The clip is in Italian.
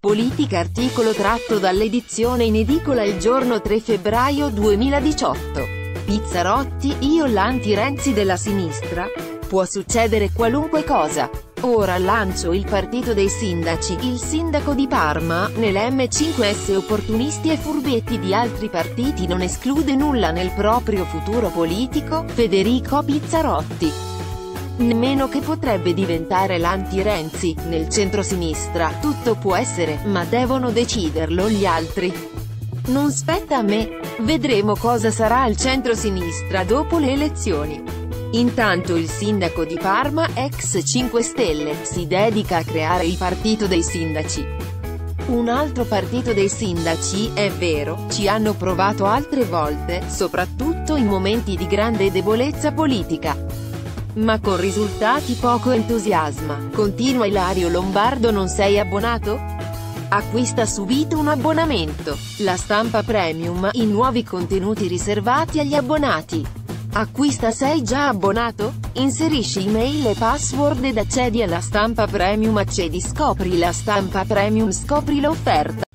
politica articolo tratto dall'edizione in edicola il giorno 3 febbraio 2018. Pizzarotti, io l'anti-Renzi della sinistra? Può succedere qualunque cosa. Ora lancio il partito dei sindaci, il sindaco di Parma, nell'M5S opportunisti e furbetti di altri partiti non esclude nulla nel proprio futuro politico, Federico Pizzarotti. Nemmeno che potrebbe diventare l'anti-Renzi, nel centrosinistra, tutto può essere, ma devono deciderlo gli altri. Non spetta a me. Vedremo cosa sarà il centrosinistra dopo le elezioni. Intanto il sindaco di Parma, ex 5 Stelle, si dedica a creare il partito dei sindaci. Un altro partito dei sindaci, è vero, ci hanno provato altre volte, soprattutto in momenti di grande debolezza politica. Ma con risultati poco entusiasma. Continua Ilario Lombardo non sei abbonato? Acquista subito un abbonamento. La stampa premium, i nuovi contenuti riservati agli abbonati. Acquista sei già abbonato? Inserisci email e password ed accedi alla stampa premium accedi scopri la stampa premium scopri l'offerta.